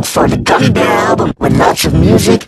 look for the Gummy Bear album with lots of music,